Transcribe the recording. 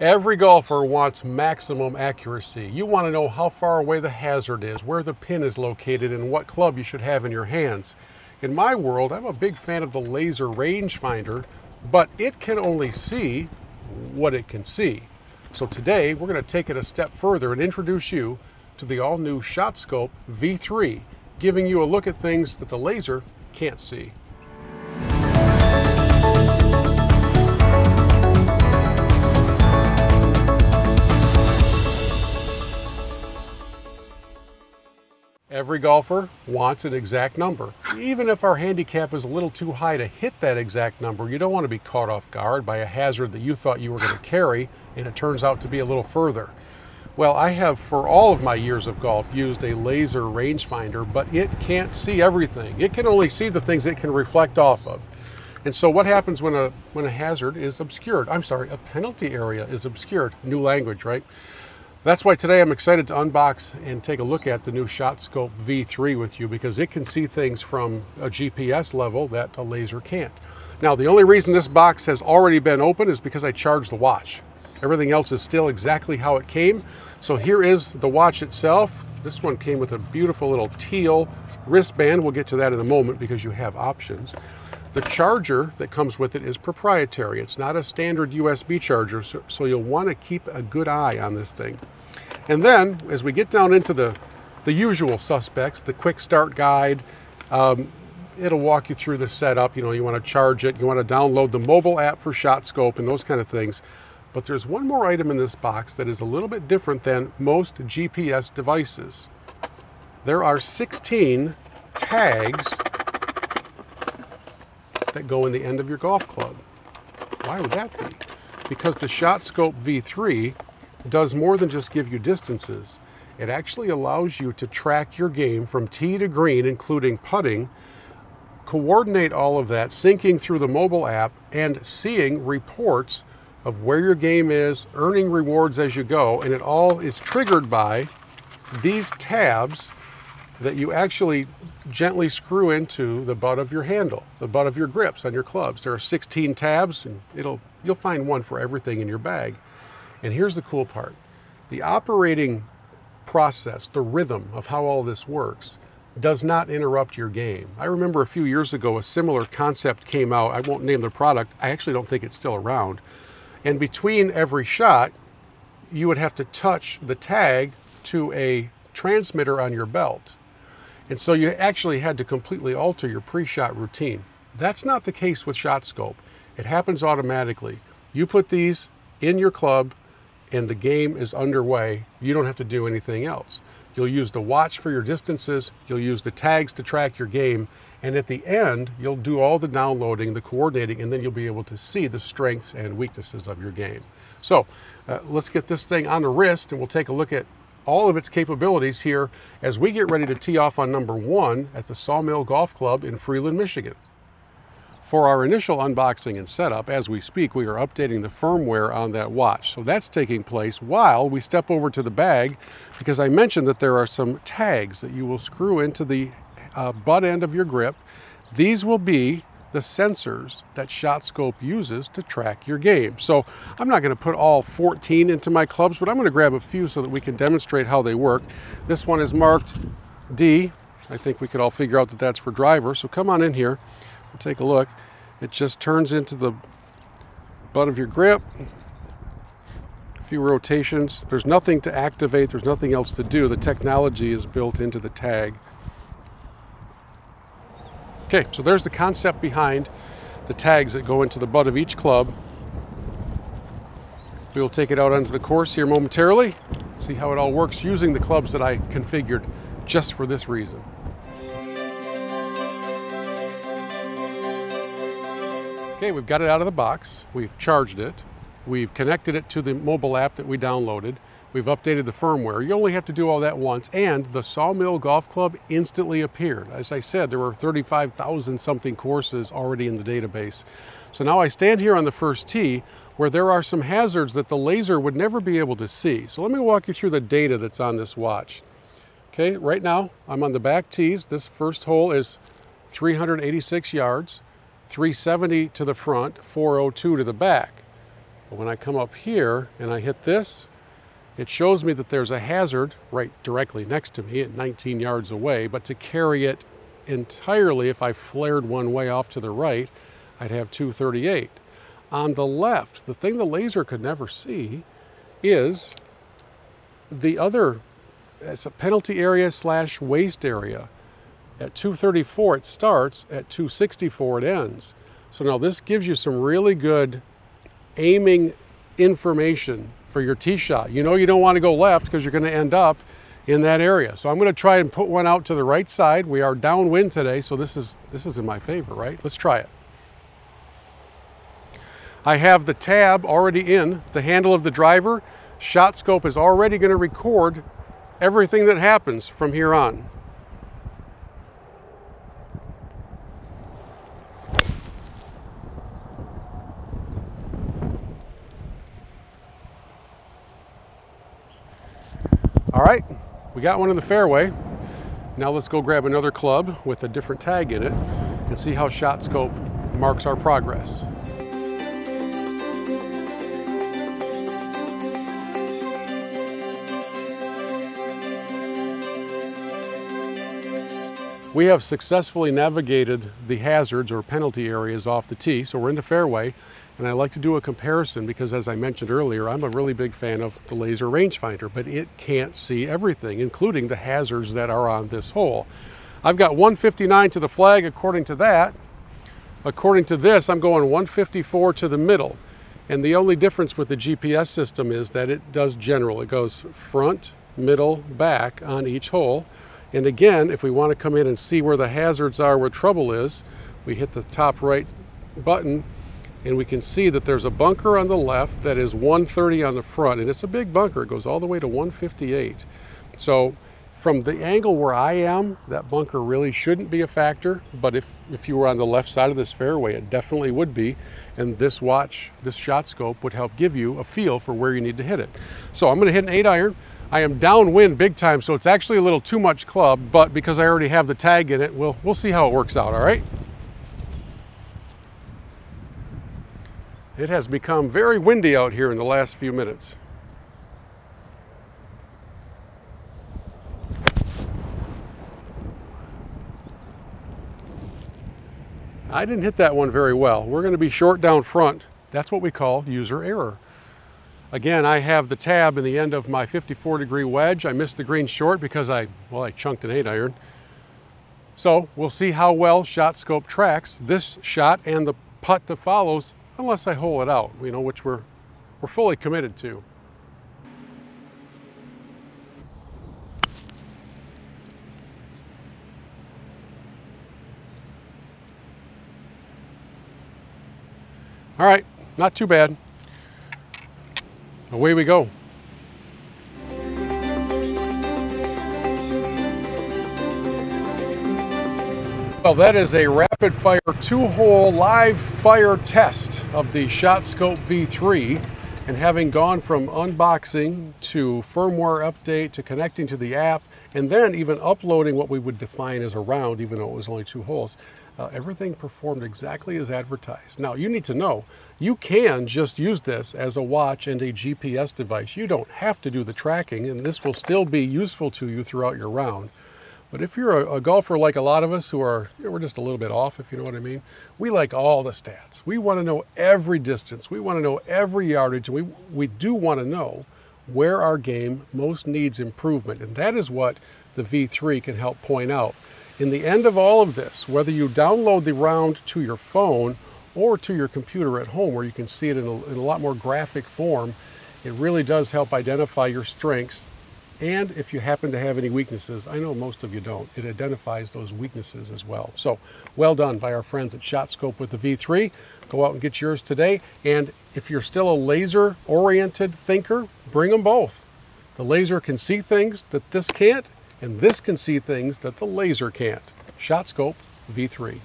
Every golfer wants maximum accuracy. You want to know how far away the hazard is, where the pin is located, and what club you should have in your hands. In my world, I'm a big fan of the laser rangefinder, but it can only see what it can see. So today, we're going to take it a step further and introduce you to the all-new ShotScope V3, giving you a look at things that the laser can't see. Every golfer wants an exact number. Even if our handicap is a little too high to hit that exact number, you don't want to be caught off guard by a hazard that you thought you were going to carry and it turns out to be a little further. Well, I have for all of my years of golf used a laser rangefinder, but it can't see everything. It can only see the things it can reflect off of. And so what happens when a, when a hazard is obscured? I'm sorry, a penalty area is obscured. New language, right? That's why today I'm excited to unbox and take a look at the new ShotScope V3 with you because it can see things from a GPS level that a laser can't. Now, the only reason this box has already been open is because I charged the watch. Everything else is still exactly how it came. So here is the watch itself. This one came with a beautiful little teal wristband. We'll get to that in a moment because you have options. The charger that comes with it is proprietary. It's not a standard USB charger, so, so you'll want to keep a good eye on this thing. And then, as we get down into the, the usual suspects, the quick start guide, um, it'll walk you through the setup. You know, you want to charge it, you want to download the mobile app for ShotScope and those kind of things. But there's one more item in this box that is a little bit different than most GPS devices. There are 16 tags that go in the end of your golf club. Why would that be? Because the ShotScope V3 does more than just give you distances. It actually allows you to track your game from tee to green, including putting, coordinate all of that, syncing through the mobile app, and seeing reports of where your game is, earning rewards as you go, and it all is triggered by these tabs that you actually gently screw into the butt of your handle, the butt of your grips on your clubs. There are 16 tabs and it'll you'll find one for everything in your bag. And here's the cool part. The operating process, the rhythm of how all this works does not interrupt your game. I remember a few years ago a similar concept came out. I won't name the product. I actually don't think it's still around. And between every shot, you would have to touch the tag to a transmitter on your belt. And so you actually had to completely alter your pre-shot routine. That's not the case with ShotScope. It happens automatically. You put these in your club and the game is underway. You don't have to do anything else. You'll use the watch for your distances, you'll use the tags to track your game, and at the end, you'll do all the downloading, the coordinating, and then you'll be able to see the strengths and weaknesses of your game. So uh, let's get this thing on the wrist and we'll take a look at all of its capabilities here as we get ready to tee off on number one at the Sawmill Golf Club in Freeland, Michigan. For our initial unboxing and setup, as we speak, we are updating the firmware on that watch. So that's taking place while we step over to the bag because I mentioned that there are some tags that you will screw into the uh, butt end of your grip. These will be the sensors that ShotScope uses to track your game. So I'm not going to put all 14 into my clubs, but I'm going to grab a few so that we can demonstrate how they work. This one is marked D. I think we could all figure out that that's for driver. So come on in here, we'll take a look. It just turns into the butt of your grip. A few rotations. There's nothing to activate. There's nothing else to do. The technology is built into the tag. Okay, so there's the concept behind the tags that go into the butt of each club. We will take it out onto the course here momentarily, see how it all works using the clubs that I configured just for this reason. Okay, we've got it out of the box. We've charged it. We've connected it to the mobile app that we downloaded. We've updated the firmware. You only have to do all that once. And the Sawmill Golf Club instantly appeared. As I said, there were 35,000 something courses already in the database. So now I stand here on the first tee where there are some hazards that the laser would never be able to see. So let me walk you through the data that's on this watch. Okay, right now I'm on the back tees. This first hole is 386 yards, 370 to the front, 402 to the back. But when I come up here and I hit this, it shows me that there's a hazard right directly next to me at 19 yards away, but to carry it entirely, if I flared one way off to the right, I'd have 238. On the left, the thing the laser could never see is the other, it's a penalty area slash waste area. At 234 it starts, at 264 it ends. So now this gives you some really good aiming information for your tee shot. You know you don't want to go left because you're going to end up in that area. So I'm going to try and put one out to the right side. We are downwind today, so this is, this is in my favor, right? Let's try it. I have the tab already in, the handle of the driver. ShotScope is already going to record everything that happens from here on. All right, we got one in the fairway. Now let's go grab another club with a different tag in it and see how ShotScope marks our progress. We have successfully navigated the hazards or penalty areas off the tee, so we're in the fairway. And I like to do a comparison because as I mentioned earlier, I'm a really big fan of the laser rangefinder, but it can't see everything, including the hazards that are on this hole. I've got 159 to the flag according to that. According to this, I'm going 154 to the middle. And the only difference with the GPS system is that it does general. It goes front, middle, back on each hole. And again, if we want to come in and see where the hazards are, where trouble is, we hit the top right button and we can see that there's a bunker on the left that is 130 on the front and it's a big bunker. It goes all the way to 158 so from the angle where I am that bunker really shouldn't be a factor but if if you were on the left side of this fairway it definitely would be and this watch this ShotScope would help give you a feel for where you need to hit it. So I'm going to hit an 8 iron I am downwind big time so it's actually a little too much club but because I already have the tag in it we'll we'll see how it works out all right It has become very windy out here in the last few minutes. I didn't hit that one very well. We're going to be short down front. That's what we call user error. Again, I have the tab in the end of my 54 degree wedge. I missed the green short because I, well, I chunked an eight iron. So we'll see how well ShotScope tracks this shot and the putt that follows unless I hole it out, you know, which we're, we're fully committed to. All right, not too bad. Away we go. Well, that is a rapid fire two hole live fire test of the ShotScope V3. And having gone from unboxing to firmware update to connecting to the app, and then even uploading what we would define as a round, even though it was only two holes, uh, everything performed exactly as advertised. Now, you need to know, you can just use this as a watch and a GPS device. You don't have to do the tracking, and this will still be useful to you throughout your round. But if you're a, a, golfer like a lot of us who are, you know, we're just a little bit off, if you know what I mean, we like all the stats. We want to know every distance. We want to know every yardage. We, we do want to know where our game most needs improvement. And that is what the V3 can help point out. In the end of all of this, whether you download the round to your phone or to your computer at home where you can see it in a, in a lot more graphic form, it really does help identify your strengths and if you happen to have any weaknesses, I know most of you don't, it identifies those weaknesses as well. So well done by our friends at ShotScope with the V3. Go out and get yours today. And if you're still a laser oriented thinker, bring them both. The laser can see things that this can't, and this can see things that the laser can't. ShotScope V3.